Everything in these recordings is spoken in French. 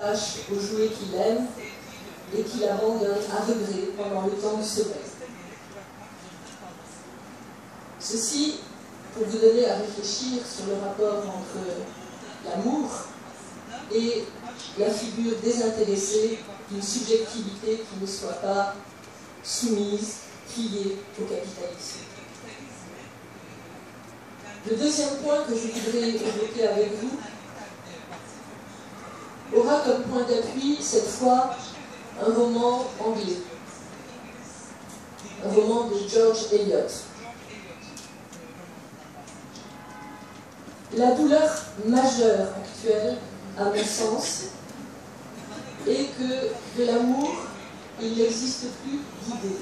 tâche aux jouets qu'il aime et qu'il abandonne à regret pendant le temps du sommeil. Ceci pour vous donner à réfléchir sur le rapport entre l'amour et la figure désintéressée d'une subjectivité qui ne soit pas soumise, pliée au capitalisme. Le deuxième point que je voudrais évoquer avec vous aura comme point d'appui cette fois un roman anglais, un roman de George Eliot. La douleur majeure actuelle, à mon sens, est que de l'amour, il n'existe plus d'idée.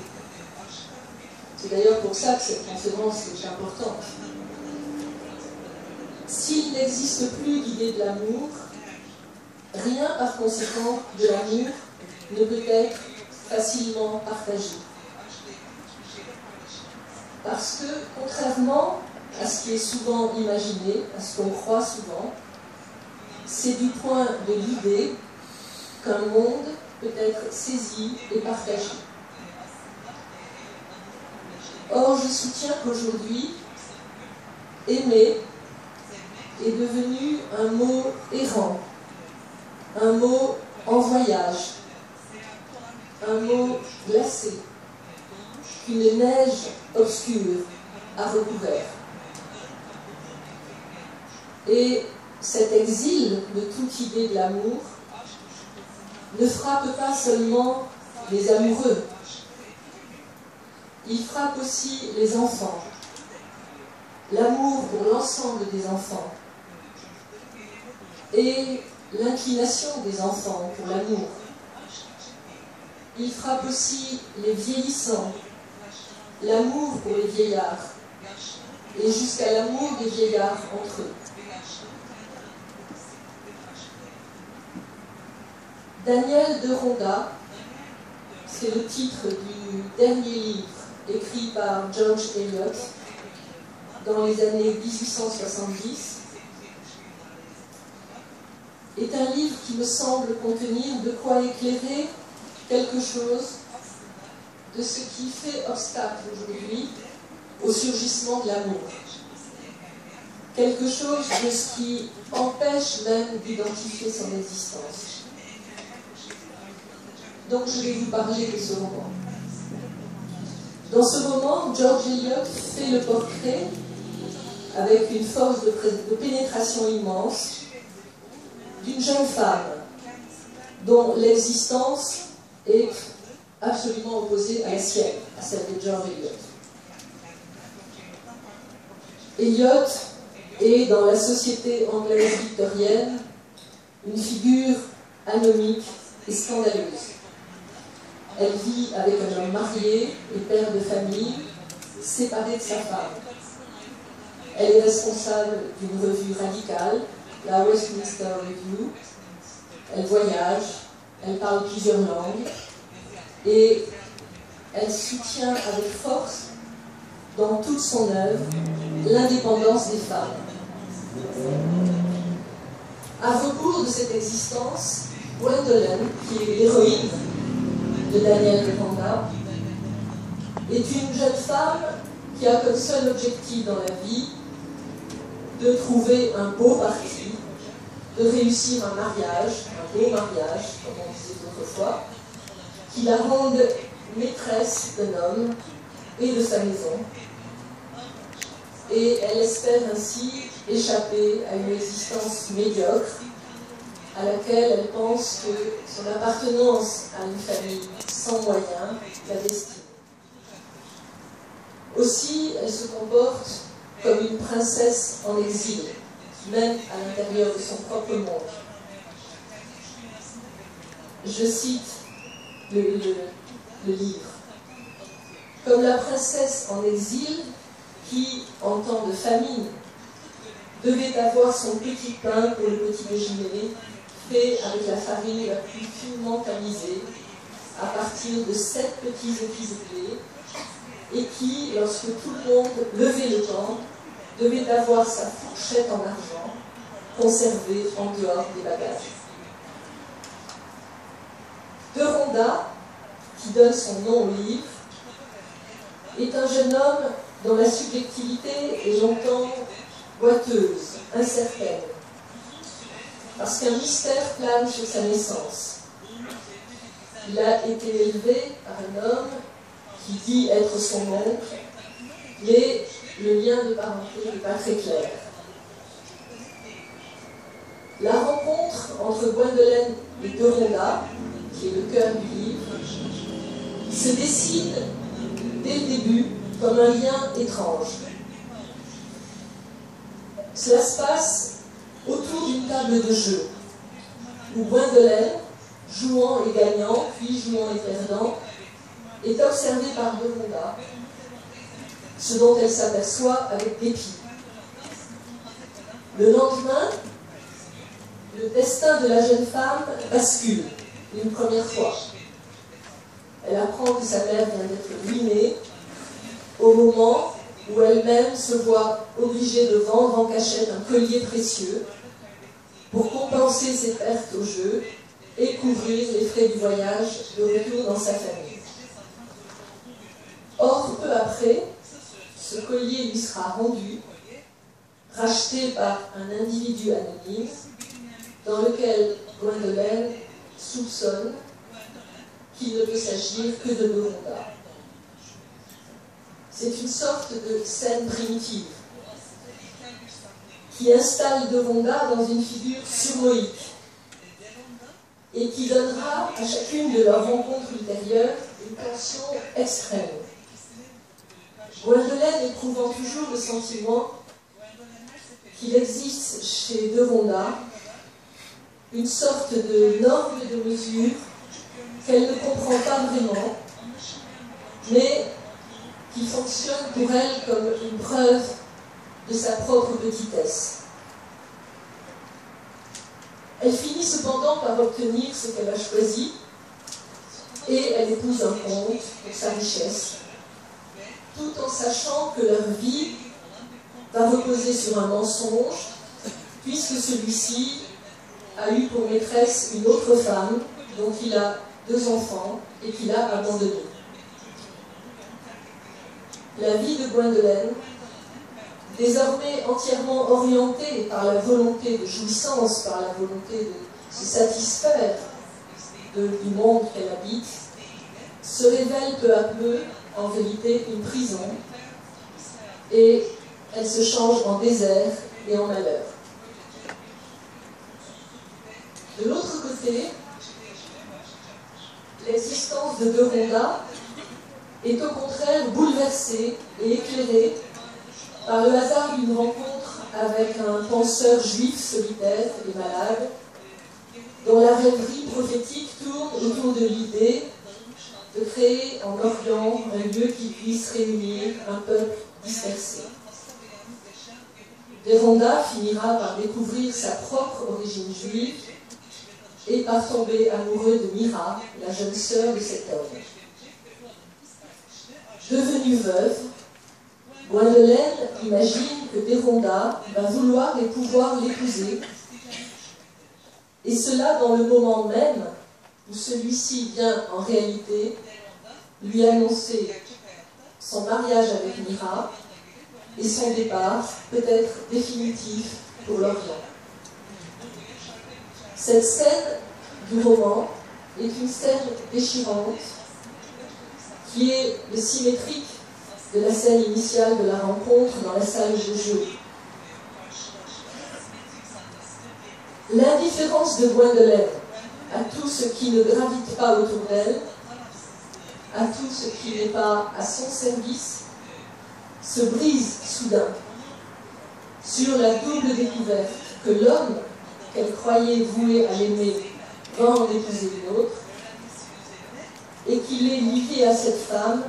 C'est d'ailleurs pour ça que cette conférence est importante. S'il n'existe plus d'idée de l'amour, rien par conséquent de l'amour ne peut être facilement partagé. Parce que, contrairement à ce qui est souvent imaginé, à ce qu'on croit souvent, c'est du point de l'idée qu'un monde peut être saisi et partagé. Or, je soutiens qu'aujourd'hui, aimer est devenu un mot errant, un mot en voyage, un mot glacé, qu'une neige obscure a recouvert. Et cet exil de toute idée de l'amour ne frappe pas seulement les amoureux, il frappe aussi les enfants, l'amour pour l'ensemble des enfants. Et l'inclination des enfants pour l'amour. Il frappe aussi les vieillissants, l'amour pour les vieillards et jusqu'à l'amour des vieillards entre eux. Daniel de Ronda, c'est le titre du dernier livre écrit par George Eliot dans les années 1870, est un livre qui me semble contenir de quoi éclairer quelque chose de ce qui fait obstacle aujourd'hui au surgissement de l'amour. Quelque chose de ce qui empêche même d'identifier son existence. Donc je vais vous parler de ce roman. Dans ce roman, George Eliot fait le portrait, avec une force de, pénétration immense, d'une jeune femme dont l'existence est absolument opposée à la sienne, à celle de George Eliot. Eliot est dans la société anglaise victorienne une figure anomique et scandaleuse. Elle vit avec un homme marié et père de famille, séparé de sa femme. Elle est responsable d'une revue radicale, la Westminster Review. Elle voyage, elle parle plusieurs langues et elle soutient avec force, dans toute son œuvre, l'indépendance des femmes. À rebours de cette existence, Gwendolyn, qui est l'héroïne de Daniel Panda, est une jeune femme qui a comme seul objectif dans la vie de trouver un beau parti, de réussir un mariage, un beau mariage, comme on disait autrefois, qui la rende maîtresse d'un homme et de sa maison. Et elle espère ainsi échapper à une existence médiocre à laquelle elle pense que son appartenance à une famille sans moyens la destine. Aussi, elle se comporte comme une princesse en exil, même à l'intérieur de son propre monde. Je cite le, livre. Comme la princesse en exil qui, en temps de famine, devait avoir son petit pain pour le petit déjeuner fait avec la farine la plus finement tamisée, à partir de sept petits épis de blé, et qui, lorsque tout le monde levait le camp, devait avoir sa fourchette en argent conservée en dehors des bagages. Vanda, qui donne son nom au livre, est un jeune homme dont la subjectivité est longtemps boiteuse, incertaine, parce qu'un mystère plane sur sa naissance. Il a été élevé par un homme qui dit être son oncle, mais le lien de parenté n'est pas très clair. La rencontre entre Gwendolyn et Doronda, qui est le cœur du livre, se dessine dès le début comme un lien étrange. Cela se passe autour d'une table de jeu, où Gwendolyn, jouant et gagnant, puis jouant et perdant, est observée par Doronda, ce dont elle s'aperçoit avec dépit. Le lendemain, le destin de la jeune femme bascule une première fois. Elle apprend que sa mère vient d'être ruinée au moment où elle-même se voit obligée de vendre en cachette un collier précieux pour compenser ses pertes au jeu et couvrir les frais du voyage de retour dans sa famille. Or, peu après, ce collier lui sera rendu, racheté par un individu anonyme, dans lequel Gwendolyn soupçonne qu'il ne peut s'agir que de Doronda. C'est une sorte de scène primitive qui installe Doronda dans une figure surmoïque et qui donnera à chacune de leurs rencontres ultérieures une tension extrême. Gwendolyn éprouvant toujours le sentiment qu'il existe chez Doronda une sorte de norme de mesure qu'elle ne comprend pas vraiment, mais qui fonctionne pour elle comme une preuve de sa propre petitesse. Elle finit cependant par obtenir ce qu'elle a choisi et elle épouse un comte pour sa richesse, tout en sachant que leur vie va reposer sur un mensonge, puisque celui-ci a eu pour maîtresse une autre femme dont il a deux enfants et qu'il a abandonnée. La vie de Gwendolyn, désormais entièrement orientée par la volonté de jouissance, par la volonté de se satisfaire du monde qu'elle habite, se révèle peu à peu en vérité une prison et elle se change en désert et en malheur. De l'autre côté, l'existence de Doronda est au contraire bouleversée et éclairée par le hasard d'une rencontre avec un penseur juif solitaire et malade, dont la rêverie prophétique tourne autour de l'idée de créer en Orient un lieu qui puisse réunir un peuple dispersé. Deronda finira par découvrir sa propre origine juive et par tomber amoureux de Mira, la jeune sœur de cet homme. Devenue veuve, Gwendolyn imagine que Deronda va vouloir et pouvoir l'épouser, et cela dans le moment même où celui-ci vient en réalité lui annoncer son mariage avec Mira et son départ, peut-être définitif, pour l'Orient. Cette scène du roman est une scène déchirante qui est le symétrique de la scène initiale de la rencontre dans la salle de jeu. L'indifférence de Gwendolyn à tout ce qui ne gravite pas autour d'elle, à tout ce qui n'est pas à son service, se brise soudain sur la double découverte que l'homme qu'elle croyait voué à l'aimer va en épouser une autre, et qu'il est lié à cette femme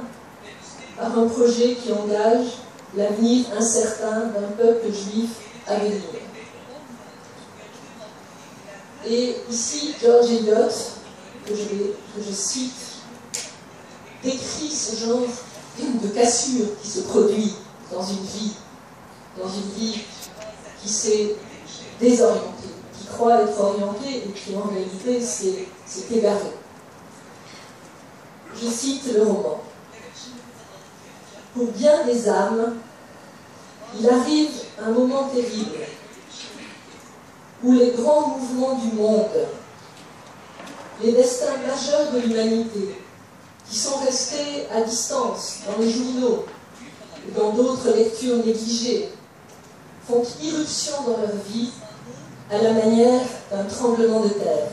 par un projet qui engage l'avenir incertain d'un peuple juif à venir. Et ici, George Eliot, que je, que je cite, décrit ce genre de cassure qui se produit dans une vie, dans une vie qui s'est désorientée, qui croit être orientée et qui en réalité s'est égarée. Je cite le roman. Pour bien des âmes, il arrive un moment terrible où les grands mouvements du monde, les destins majeurs de l'humanité, qui sont restés à distance dans les journaux et dans d'autres lectures négligées, font irruption dans leur vie à la manière d'un tremblement de terre.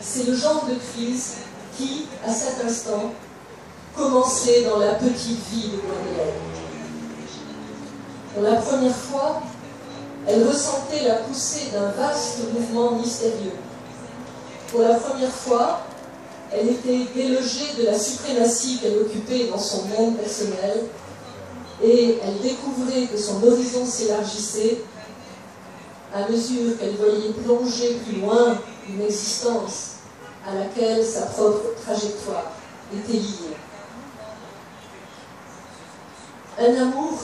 C'est le genre de crise qui, à cet instant, commençait dans la petite vie de. Pour la première fois, elle ressentait la poussée d'un vaste mouvement mystérieux. Pour la première fois, elle était délogée de la suprématie qu'elle occupait dans son monde personnel et elle découvrait que son horizon s'élargissait à mesure qu'elle voyait plonger plus loin une existence à laquelle sa propre trajectoire était liée. Un amour,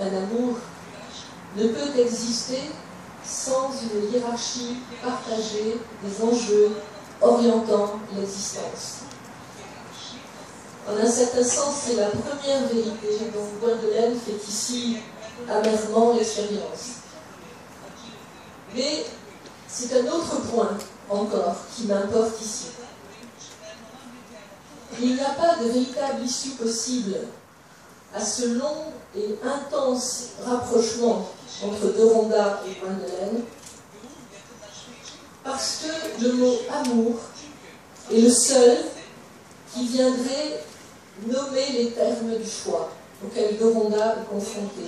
un amour ne peut exister sans une hiérarchie partagée des enjeux orientant l'existence. En un certain sens, c'est la première vérité dont Gwendolen fait ici amèrement l'expérience. Mais c'est un autre point encore qui m'importe ici. Il n'y a pas de véritable issue possible à ce long et intense rapprochement entre Doronda et Gwendolen, parce que le mot amour est le seul qui viendrait nommer les termes du choix auquel Doronda est confronté.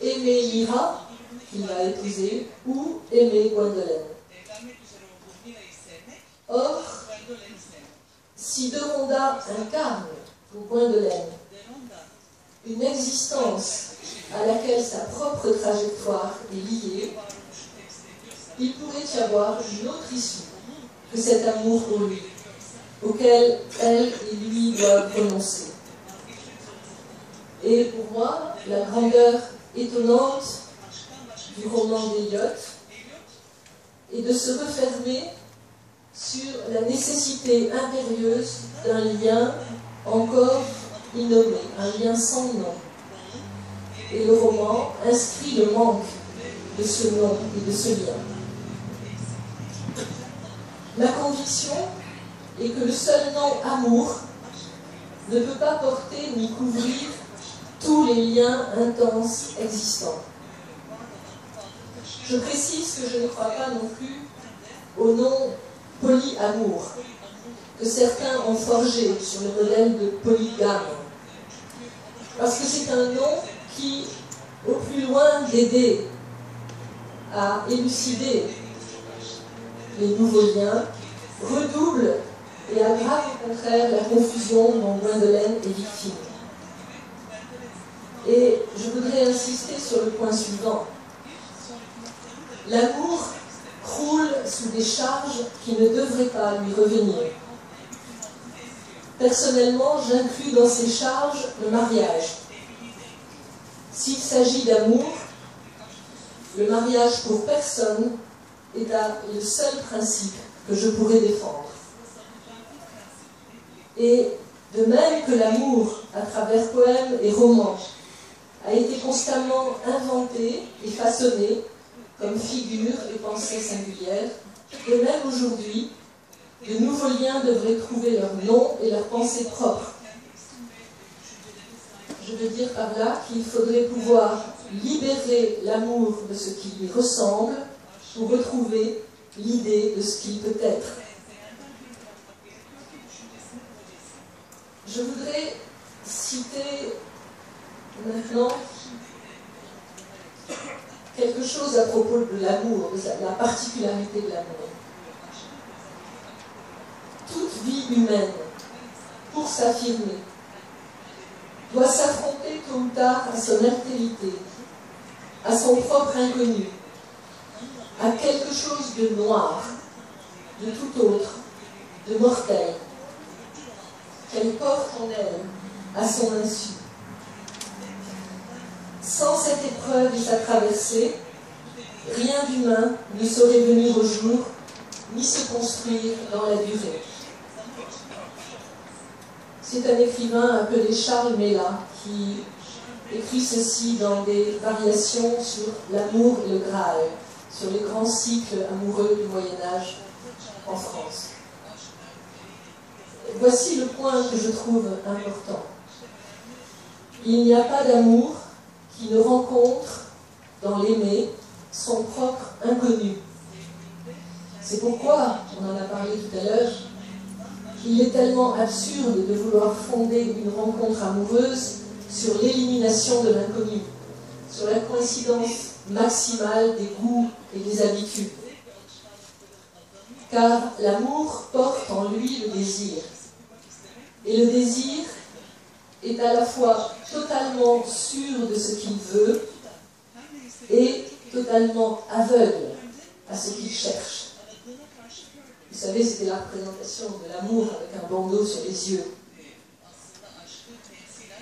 Aimer Lyra, qu'il va épouser, ou aimer Gwendolen. Or, si Doronda incarne pour Gwendolen une existence à laquelle sa propre trajectoire est liée, il pourrait y avoir une autre issue que cet amour pour lui, auquel elle et lui doivent renoncer. Et pour moi, la grandeur étonnante du roman d'Eliot est de se refermer sur la nécessité impérieuse d'un lien encore innommé, un lien sans nom. Et le roman inscrit le manque de ce nom et de ce lien. Ma conviction est que le seul nom amour ne peut pas porter ni couvrir tous les liens intenses existants. Je précise que je ne crois pas non plus au nom polyamour que certains ont forgé sur le modèle de polygame. Parce que c'est un nom qui, au plus loin d'aider à élucider les nouveaux liens, redouble et aggrave au contraire la confusion dont Gwendolen est victime. Et je voudrais insister sur le point suivant. L'amour croule sous des charges qui ne devraient pas lui revenir. Personnellement, j'inclus dans ces charges le mariage. S'il s'agit d'amour, le mariage pour personne est le seul principe que je pourrais défendre. Et de même que l'amour, à travers poèmes et romans, a été constamment inventé et façonné comme figure et pensée singulière, de même aujourd'hui, de nouveaux liens devraient trouver leur nom et leur pensée propre. Je veux dire par là qu'il faudrait pouvoir libérer l'amour de ce qui lui ressemble pour retrouver l'idée de ce qu'il peut être. Je voudrais citer maintenant quelque chose à propos de l'amour, de la particularité de l'amour. Toute vie humaine, pour s'affirmer, doit s'affronter tôt ou tard à son altérité, à son propre inconnu, à quelque chose de noir, de tout autre, de mortel, qu'elle porte en elle, à son insu. Sans cette épreuve et sa traversée, rien d'humain ne saurait venir au jour, ni se construire dans la durée. C'est un écrivain appelé Charles Mella qui écrit ceci dans des variations sur l'amour et le Graal, sur les grands cycles amoureux du Moyen Âge en France. Voici le point que je trouve important. Il n'y a pas d'amour qui ne rencontre dans l'aimé son propre inconnu. C'est pourquoi, on en a parlé tout à l'heure, il est tellement absurde de vouloir fonder une rencontre amoureuse sur l'élimination de l'inconnu, sur la coïncidence maximale des goûts et des habitudes. Car l'amour porte en lui le désir. Et le désir est à la fois totalement sûr de ce qu'il veut et totalement aveugle à ce qu'il cherche. Vous savez, c'était la représentation de l'amour avec un bandeau sur les yeux.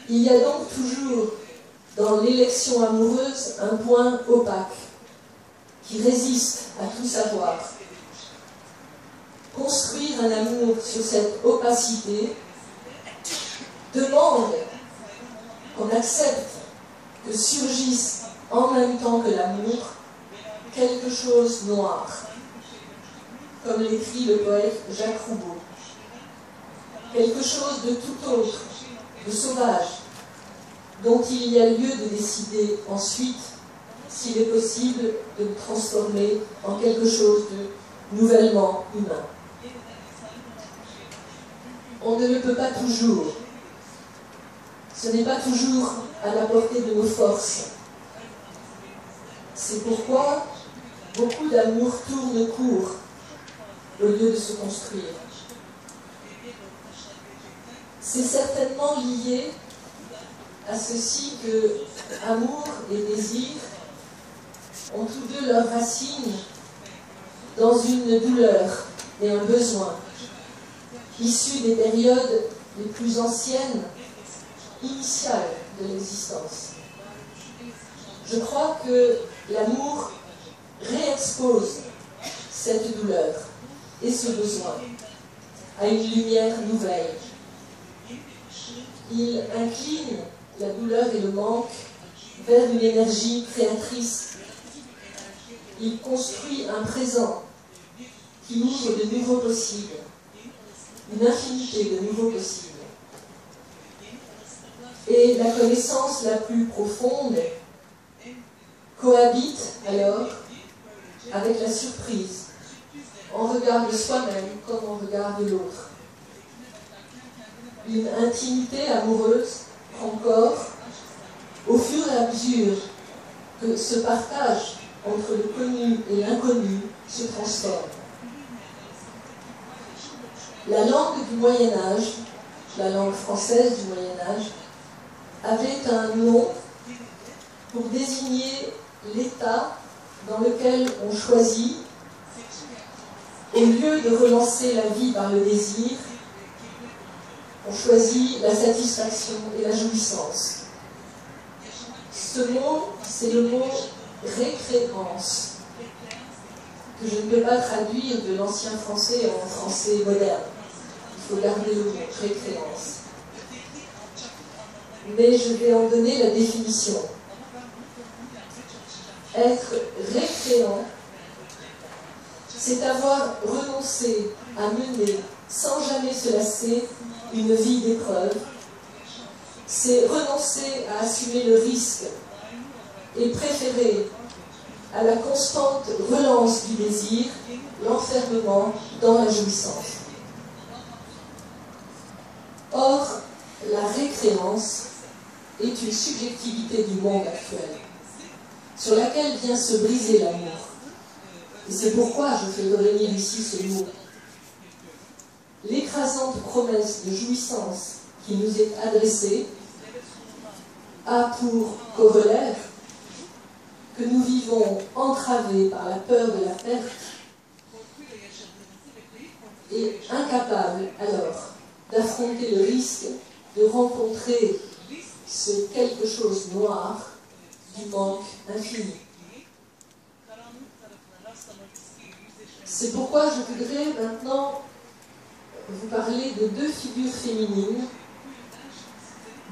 Il y a donc toujours dans l'élection amoureuse un point opaque qui résiste à tout savoir. Construire un amour sur cette opacité demande qu'on accepte que surgisse en même temps que l'amour quelque chose noir comme l'écrit le poète Jacques Roubaud. Quelque chose de tout autre, de sauvage, dont il y a lieu de décider ensuite s'il est possible de le transformer en quelque chose de nouvellement humain. On ne le peut pas toujours. Ce n'est pas toujours à la portée de nos forces. C'est pourquoi beaucoup d'amour tourne court au lieu de se construire. C'est certainement lié à ceci que amour et désir ont tous deux leurs racines dans une douleur et un besoin, issus des périodes les plus anciennes, initiales de l'existence. Je crois que l'amour réexpose cette douleur et ce besoin à une lumière nouvelle. Il incline la douleur et le manque vers une énergie créatrice. Il construit un présent qui ouvre de nouveaux possibles, une infinité de nouveaux possibles. Et la connaissance la plus profonde cohabite alors avec la surprise, on regarde soi-même comme on regarde l'autre. Une intimité amoureuse encore au fur et à mesure que ce partage entre le connu et l'inconnu se transforme. La langue du Moyen Âge, la langue française du Moyen Âge, avait un nom pour désigner l'état dans lequel on choisit au lieu de relancer la vie par le désir, on choisit la satisfaction et la jouissance. Ce mot, c'est le mot récréance, que je ne peux pas traduire de l'ancien français en français moderne. Il faut garder le mot récréance. Mais je vais en donner la définition. Être récréant, c'est avoir renoncé à mener sans jamais se lasser une vie d'épreuve. C'est renoncer à assumer le risque et préférer à la constante relance du désir l'enfermement dans la jouissance. Or, la récréance est une subjectivité du monde actuel, sur laquelle vient se briser l'amour. Et c'est pourquoi je fais revenir ici ce mot. L'écrasante promesse de jouissance qui nous est adressée a pour corollaire que nous vivons entravés par la peur de la perte et incapables alors d'affronter le risque de rencontrer ce quelque chose noir du manque infini. C'est pourquoi je voudrais maintenant vous parler de deux figures féminines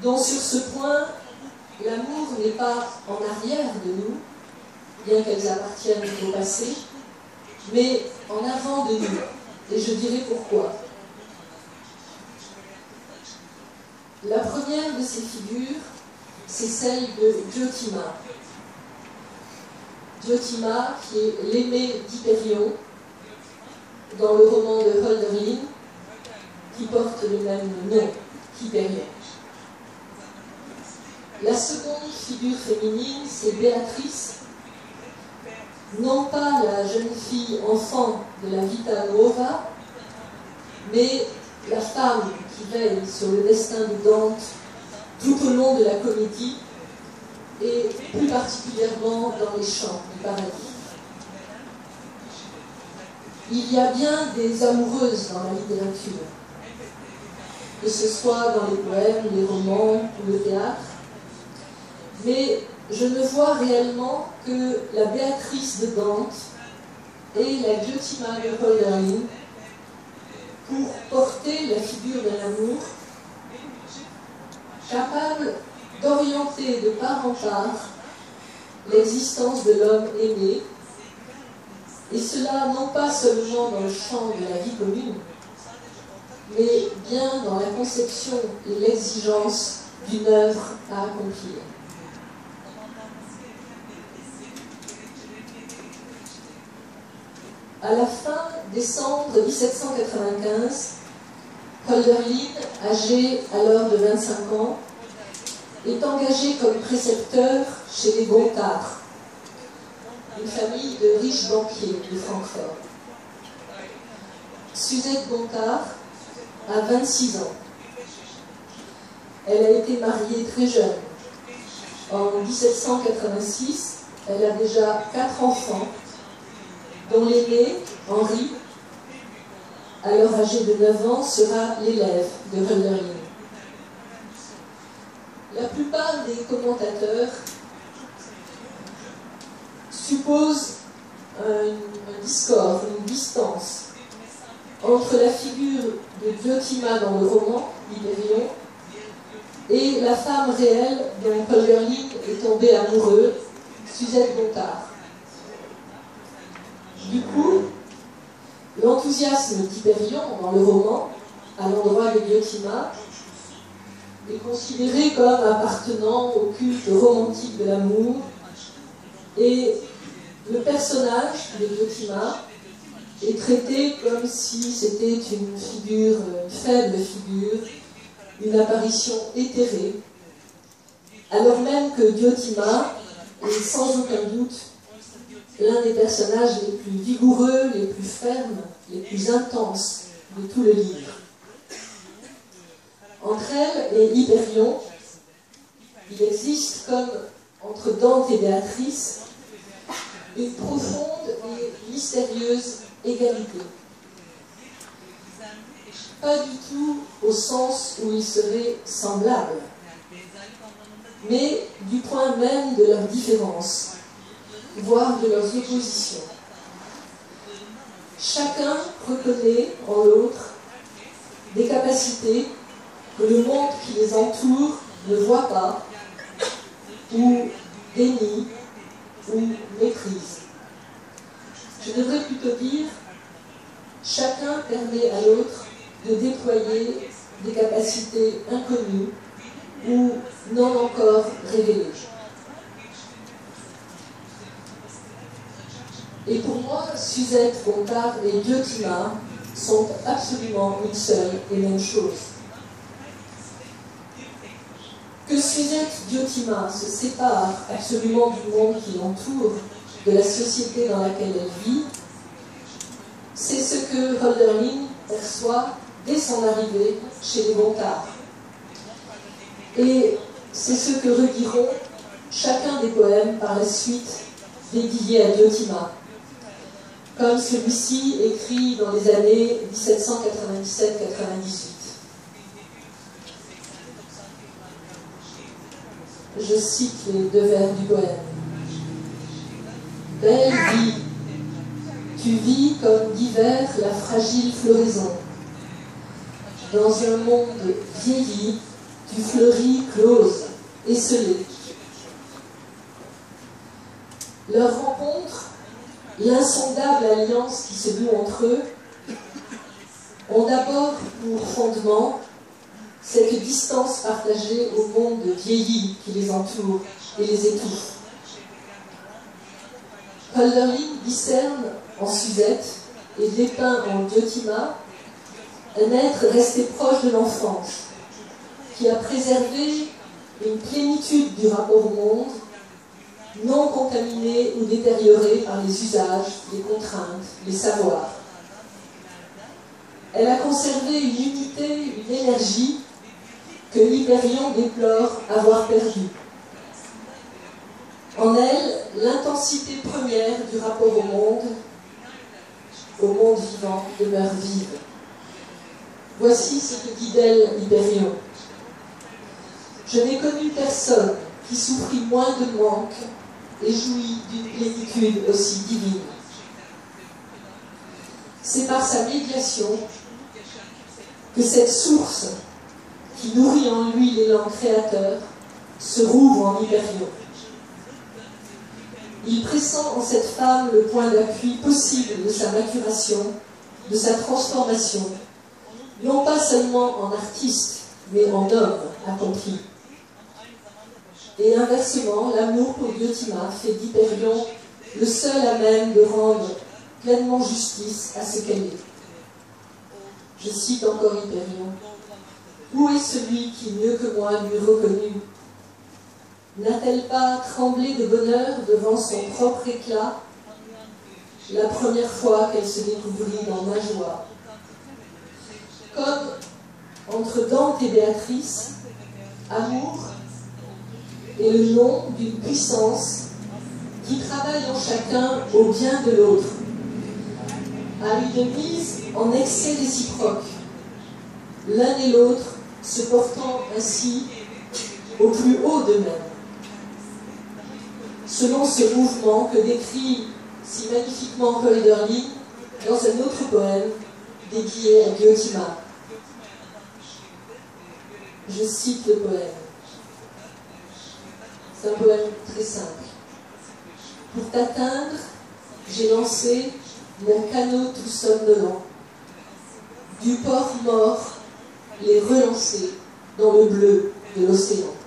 dont sur ce point, l'amour n'est pas en arrière de nous, bien qu'elles appartiennent au passé, mais en avant de nous. Et je dirai pourquoi. La première de ces figures, c'est celle de Diotima. Diotima, qui est l'aimé d'Hyperion, dans le roman de Hölderlin, qui porte le même nom qu'Hyperion. La seconde figure féminine, c'est Béatrice, non pas la jeune fille enfant de la Vita Nuova, mais la femme qui veille sur le destin de Dante tout au long de la comédie et plus particulièrement dans les chants du paradis. Il y a bien des amoureuses dans la littérature, que ce soit dans les poèmes, les romans ou le théâtre, mais je ne vois réellement que la Béatrice de Dante et la Diotima de Hölderlin pour porter la figure de l'amour, capable d'orienter de part en part l'existence de l'homme aimé, et cela non pas seulement dans le champ de la vie commune, mais bien dans la conception et l'exigence d'une œuvre à accomplir. À la fin décembre 1795, Hölderlin, âgé alors de 25 ans, est engagé comme précepteur chez les Gontard, une famille de riches banquiers de Francfort. Suzette Gontard a 26 ans. Elle a été mariée très jeune. En 1786, elle a déjà quatre enfants dont l'aîné, Henri, alors âgé de 9 ans, sera l'élève de Hölderlin. La plupart des commentateurs supposent un, discord, une distance entre la figure de Diotima dans le roman, Libérion, et la femme réelle dont Hölderlin est tombé amoureux, Suzette Gontard. Du coup, l'enthousiasme d'Hyperion dans le roman, à l'endroit de Diotima, est considéré comme appartenant au culte romantique de l'amour et le personnage de Diotima est traité comme si c'était une figure, une faible figure, une apparition éthérée, alors même que Diotima est sans aucun doute l'un des personnages les plus vigoureux, les plus fermes, les plus intenses de tout le livre. Entre elle et Hyperion, il existe comme entre Dante et Béatrice une profonde et mystérieuse égalité. Pas du tout au sens où ils seraient semblables, mais du point même de leur différence voire de leurs oppositions. Chacun reconnaît en l'autre des capacités que le monde qui les entoure ne voit pas, ou dénie, ou méprise. Je devrais plutôt dire, chacun permet à l'autre de déployer des capacités inconnues ou non encore révélées. Et pour moi, Suzette, Gontard et Diotima sont absolument une seule et même chose. Que Suzette Diotima se sépare absolument du monde qui l'entoure, de la société dans laquelle elle vit, c'est ce que Hölderlin perçoit dès son arrivée chez les Gontard. Et c'est ce que rediront chacun des poèmes par la suite dédiés à Diotima comme celui-ci écrit dans les années 1797-98. Je cite les deux vers du poème. Belle vie, tu vis comme d'hiver la fragile floraison. Dans un monde vieilli, tu fleuris close, esselée. Leur rencontre, l'insondable alliance qui se noue entre eux, ont d'abord pour fondement cette distance partagée au monde vieilli qui les entoure et les étouffe. Hölderlin discerne en Suzette et dépeint en Diotima un être resté proche de l'enfance, qui a préservé une plénitude du rapport au monde, non contaminée ou détériorée par les usages, les contraintes, les savoirs. Elle a conservé une unité, une énergie que l'Hyperion déplore avoir perdue. En elle, l'intensité première du rapport au monde, au monde vivant, demeure vive. Voici ce que dit d'elle Hyperion. Je n'ai connu personne qui souffrit moins de manque et jouit d'une plénitude aussi divine. C'est par sa médiation que cette source qui nourrit en lui l'élan créateur se rouvre en Hyperion. Il pressent en cette femme le point d'appui possible de sa maturation, de sa transformation, non pas seulement en artiste, mais en homme accompli. Et inversement, l'amour pour Diotima fait d'Hyperion le seul à même de rendre pleinement justice à ce qu'elle est. Je cite encore Hyperion. Où est celui qui, mieux que moi, lui reconnu N'a-t-elle pas tremblé de bonheur devant son propre éclat la première fois qu'elle se découvrit dans ma joie? Comme entre Dante et Béatrice, amour est le nom d'une puissance qui travaille en chacun au bien de l'autre, à une mise en excès réciproque, l'un et l'autre se portant ainsi au plus haut d'eux-mêmes. Selon ce mouvement que décrit si magnifiquement Hölderlin dans un autre poème dédié à Diotima. Je cite le poème. C'est un poème très simple. Pour t'atteindre, j'ai lancé mon canot tout somnolent. Du port mort, les relancer dans le bleu de l'océan.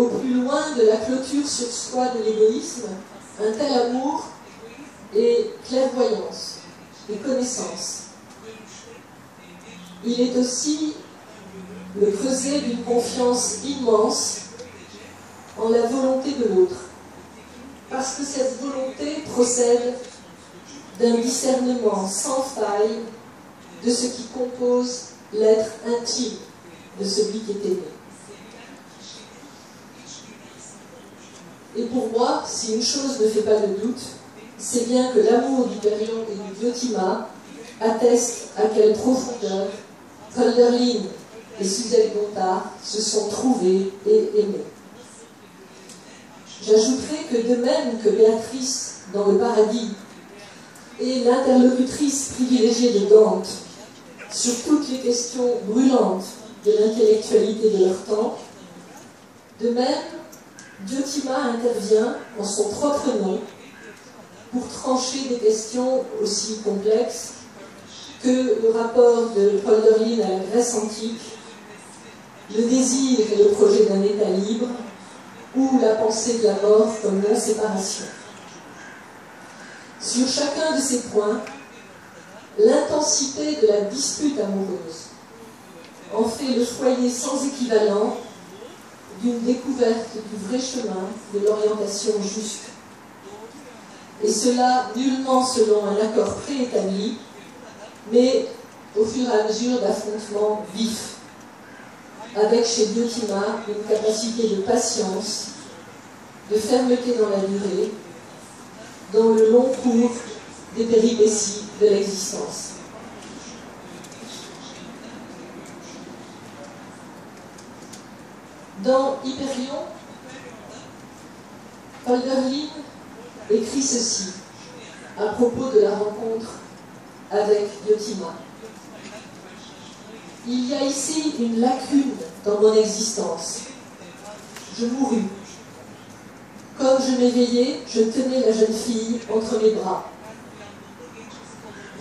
Au plus loin de la clôture sur soi de l'égoïsme, un tel amour est clairvoyance et connaissance. Il est aussi le creuset d'une confiance immense en la volonté de l'autre. Parce que cette volonté procède d'un discernement sans faille de ce qui compose l'être intime de celui qui est aimé. Et pour moi, si une chose ne fait pas de doute, c'est bien que l'amour du Périon et du Diotima atteste à quelle profondeur Hölderlin et Suzette Gontard se sont trouvés et aimés. J'ajouterai que de même que Béatrice dans le paradis est l'interlocutrice privilégiée de Dante sur toutes les questions brûlantes de l'intellectualité de leur temps, de même, Diotima intervient en son propre nom pour trancher des questions aussi complexes que le rapport de Paul Derlin à la Grèce antique, le désir et le projet d'un État libre, ou la pensée de la mort comme non-séparation. Sur chacun de ces points, l'intensité de la dispute amoureuse en fait le foyer sans équivalent d'une découverte du vrai chemin de l'orientation juste. Et cela nullement selon un accord préétabli, mais au fur et à mesure d'affrontements vifs, avec chez Diotima une capacité de patience, de fermeté dans la durée, dans le long cours des péripéties de l'existence. Dans Hyperion, Hölderlin écrit ceci à propos de la rencontre avec Diotima. Il y a ici une lacune dans mon existence. Je mourus. Comme je m'éveillais, je tenais la jeune fille entre mes bras.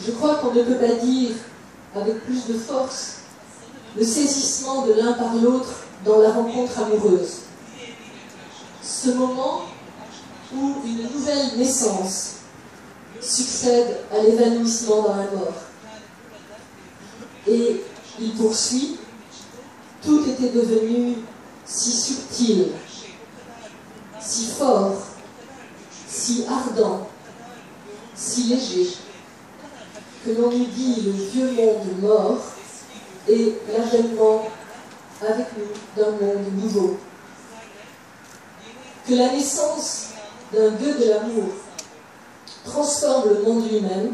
Je crois qu'on ne peut pas dire avec plus de force le saisissement de l'un par l'autre dans la rencontre amoureuse. Ce moment où une nouvelle naissance succède à l'évanouissement dans la mort. Et il poursuit, tout était devenu si subtil, si fort, si ardent, si léger, que l'on eût dit le vieux monde mort et l'avènement avec nous d'un monde nouveau. Que la naissance d'un Dieu de l'amour transforme le monde lui-même,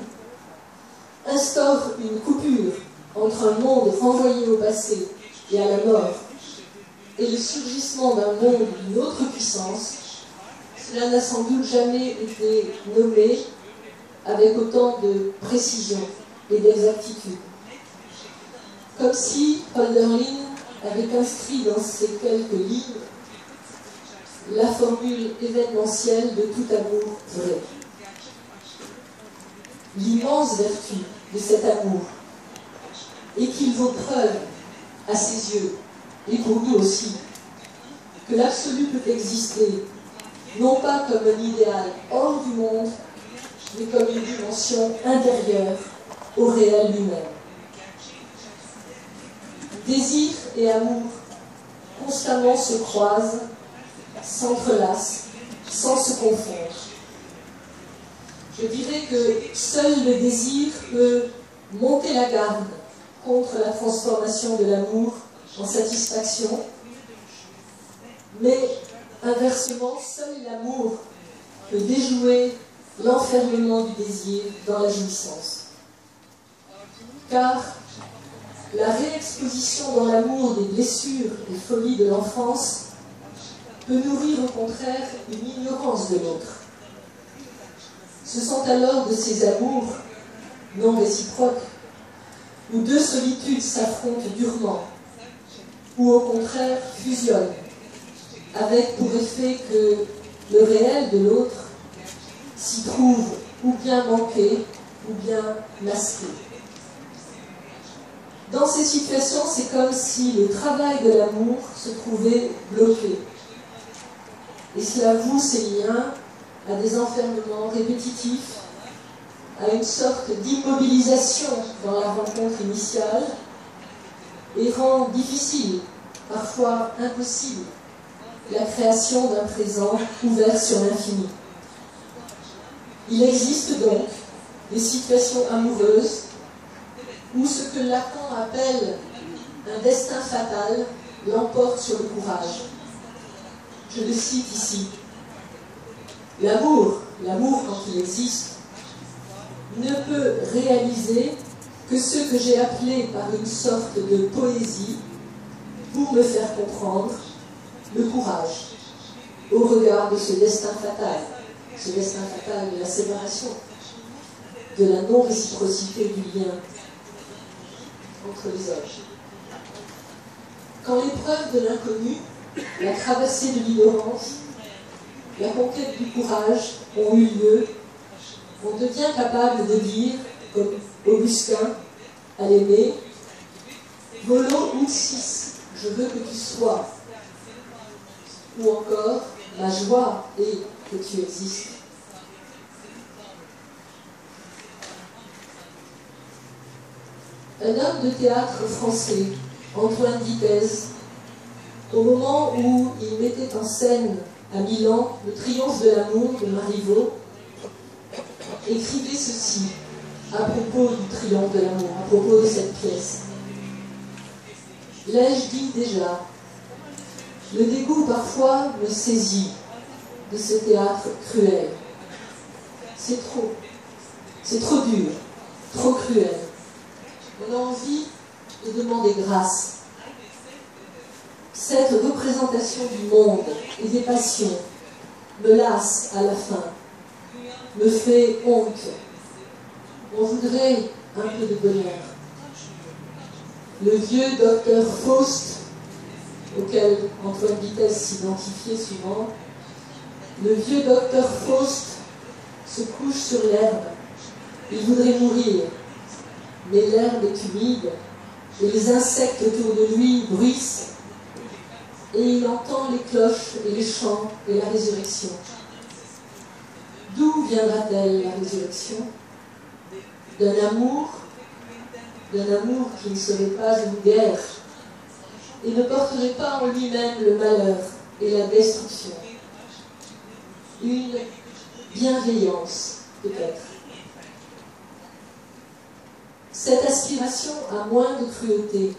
instaure une coupure entre un monde renvoyé au passé et à la mort et le surgissement d'un monde d'une autre puissance, cela n'a sans doute jamais été nommé avec autant de précision et d'exactitude. Comme si Hölderlin avait inscrit dans ces quelques lignes la formule événementielle de tout amour vrai. L'immense vertu de cet amour et qu'il vaut preuve à ses yeux, et pour nous aussi, que l'absolu peut exister, non pas comme un idéal hors du monde, mais comme une dimension intérieure au réel lui-même. Désir et amour constamment se croisent, s'entrelacent, sans se confondre. Je dirais que seul le désir peut monter la garde contre la transformation de l'amour en satisfaction, mais inversement, seul l'amour peut déjouer l'enfermement du désir dans la jouissance. Car la réexposition dans l'amour des blessures et folies de l'enfance peut nourrir au contraire une ignorance de l'autre. Ce sont alors de ces amours non réciproques où deux solitudes s'affrontent durement, ou au contraire fusionnent, avec pour effet que le réel de l'autre s'y trouve ou bien manqué ou bien masqué. Dans ces situations, c'est comme si le travail de l'amour se trouvait bloqué. Et cela voue ses liens à des enfermements répétitifs à une sorte d'immobilisation dans la rencontre initiale et rend difficile, parfois impossible, la création d'un présent ouvert sur l'infini. Il existe donc des situations amoureuses où ce que Lacan appelle un destin fatal l'emporte sur le courage. Je le cite ici. L'amour, l'amour quand il existe, ne peut réaliser que ce que j'ai appelé par une sorte de poésie pour me faire comprendre le courage au regard de ce destin fatal, ce destin fatal de la séparation, de la non-réciprocité du lien entre les. Quand l'épreuve de l'inconnu, la traversée de l'ignorance, la conquête du courage ont eu lieu on devient capable de dire, comme Augustin à l'aimer, Volo uxis, je veux que tu sois. Ou encore, ma joie est que tu existes. Un homme de théâtre français, Antoine Vitesse, au moment où il mettait en scène à Milan le triomphe de l'amour de Marivaux, écrivez ceci à propos du triomphe de l'amour, à propos de cette pièce. L'ai-je dit déjà? Le dégoût parfois me saisit de ce théâtre cruel. C'est trop, c'est trop dur, trop cruel. On a envie de demander grâce. Cette représentation du monde et des passions me lasse à la fin me fait honte. On voudrait un peu de bonheur. le vieux docteur Faust, auquel Antoine Vitesse s'identifiait souvent, le vieux docteur Faust se couche sur l'herbe. Il voudrait mourir, mais l'herbe est humide et les insectes autour de lui bruissent et il entend les cloches et les chants et la résurrection. D'où viendra-t-elle la résurrection? D'un amour, d'un amour qui ne serait pas une guerre et ne porterait pas en lui-même le malheur et la destruction. Une bienveillance, peut-être. Cette aspiration à moins de cruauté,